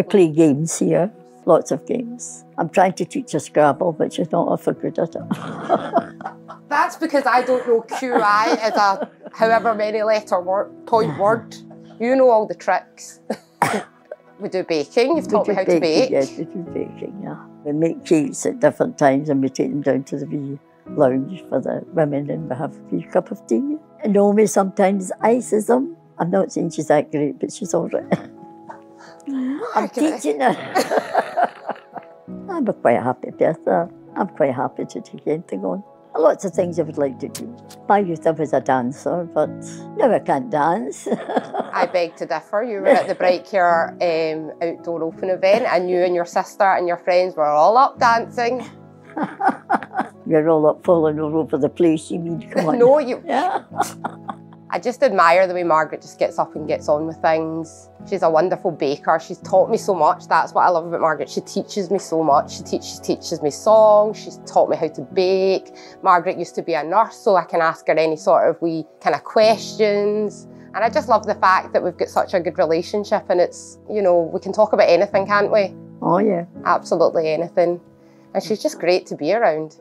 We play games here, lots of games. I'm trying to teach her Scrabble, but she's not awful good at it. That's because I don't know QI as a however many letter word, point word. You know all the tricks. we do baking. You've taught me how to bake. Yes, we do baking, yeah. We make cakes at different times and we take them down to the wee lounge for the women and we have a wee cup of tea. And Naomi sometimes ices them. I'm not saying she's that great, but she's all right. I'm teaching her. I'm a quite happy person. I'm quite happy to take anything on. Lots of things I would like to do. My youth I was a dancer, but now I can't dance. I beg to differ. You were at the Bright Care um, outdoor open event and you and your sister and your friends were all up dancing. You're all up falling all over the place, you mean? Come on. no, you... Yeah. I just admire the way Margaret just gets up and gets on with things. She's a wonderful baker. She's taught me so much. That's what I love about Margaret. She teaches me so much. She teaches, teaches me songs. She's taught me how to bake. Margaret used to be a nurse, so I can ask her any sort of wee kind of questions. And I just love the fact that we've got such a good relationship and it's, you know, we can talk about anything, can't we? Oh, yeah. Absolutely anything. And she's just great to be around.